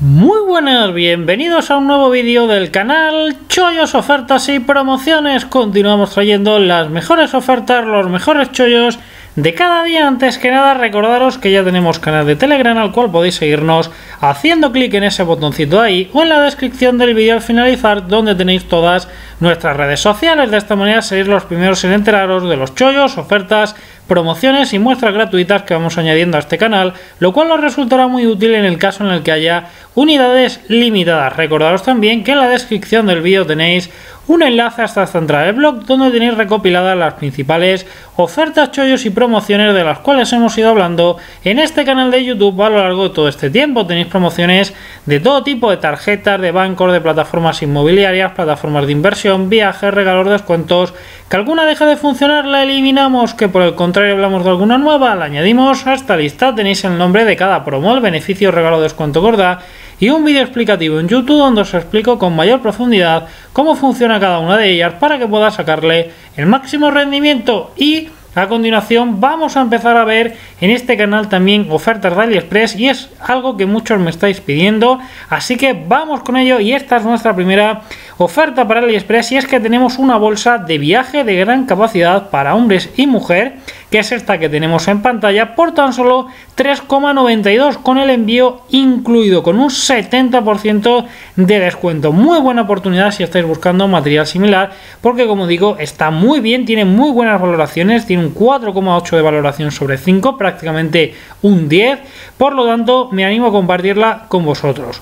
Muy buenas, bienvenidos a un nuevo vídeo del canal Chollos, ofertas y promociones. Continuamos trayendo las mejores ofertas, los mejores chollos de cada día. Antes que nada, recordaros que ya tenemos canal de Telegram al cual podéis seguirnos haciendo clic en ese botoncito ahí o en la descripción del vídeo al finalizar donde tenéis todas nuestras redes sociales. De esta manera seréis los primeros en enteraros de los chollos, ofertas, promociones y muestras gratuitas que vamos añadiendo a este canal, lo cual os resultará muy útil en el caso en el que haya unidades limitadas. Recordaros también que en la descripción del vídeo tenéis un enlace hasta esta entrada del blog donde tenéis recopiladas las principales ofertas, chollos y promociones de las cuales hemos ido hablando en este canal de YouTube a lo largo de todo este tiempo. Tenéis promociones de todo tipo de tarjetas, de bancos, de plataformas inmobiliarias, plataformas de inversión, viajes, regalos, descuentos. Que alguna deja de funcionar, la eliminamos, que por el contrario hablamos de alguna nueva, la añadimos a esta lista. Tenéis el nombre de cada promo, el beneficio, regalo, descuento, gorda y un vídeo explicativo en YouTube donde os explico con mayor profundidad cómo funciona cada una de ellas para que pueda sacarle el máximo rendimiento. Y a continuación vamos a empezar a ver en este canal también ofertas de AliExpress y es algo que muchos me estáis pidiendo, así que vamos con ello y esta es nuestra primera oferta para AliExpress y es que tenemos una bolsa de viaje de gran capacidad para hombres y mujer que es esta que tenemos en pantalla por tan solo 3,92 con el envío incluido con un 70% de descuento. Muy buena oportunidad si estáis buscando material similar porque como digo está muy bien tiene muy buenas valoraciones tiene un 4,8 de valoración sobre 5 prácticamente un 10 por lo tanto me animo a compartirla con vosotros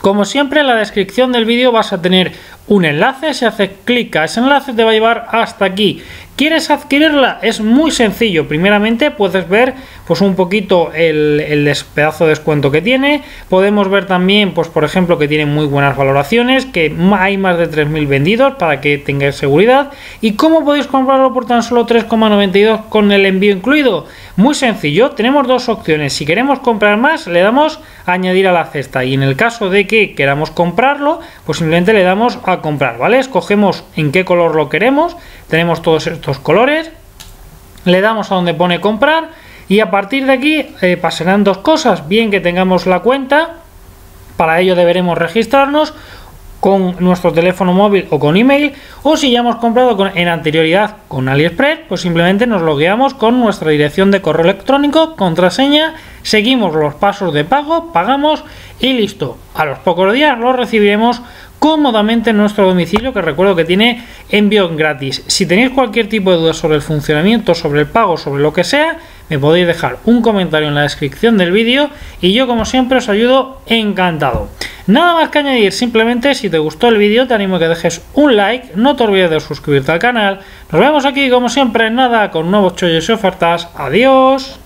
como siempre en la descripción del vídeo vas a tener un enlace, si haces clic a ese enlace te va a llevar hasta aquí. ¿Quieres adquirirla? Es muy sencillo. Primeramente puedes ver pues un poquito el, el pedazo de descuento que tiene. Podemos ver también, pues por ejemplo, que tiene muy buenas valoraciones, que hay más de 3.000 vendidos para que tengáis seguridad. ¿Y cómo podéis comprarlo por tan solo 3,92 con el envío incluido? Muy sencillo, tenemos dos opciones. Si queremos comprar más, le damos a añadir a la cesta. Y en el caso de que queramos comprarlo, pues simplemente le damos a comprar, ¿vale? Escogemos en qué color lo queremos. Tenemos todos estos colores. Le damos a donde pone comprar. Y a partir de aquí eh, pasarán dos cosas. Bien que tengamos la cuenta. Para ello deberemos registrarnos con nuestro teléfono móvil o con email o si ya hemos comprado en anterioridad con AliExpress pues simplemente nos logueamos con nuestra dirección de correo electrónico, contraseña, seguimos los pasos de pago, pagamos y listo. A los pocos días lo recibiremos cómodamente en nuestro domicilio que recuerdo que tiene envío gratis. Si tenéis cualquier tipo de duda sobre el funcionamiento, sobre el pago, sobre lo que sea, me podéis dejar un comentario en la descripción del vídeo y yo como siempre os ayudo encantado. Nada más que añadir, simplemente si te gustó el vídeo te animo a que dejes un like, no te olvides de suscribirte al canal. Nos vemos aquí como siempre nada con nuevos chollos y ofertas. Adiós.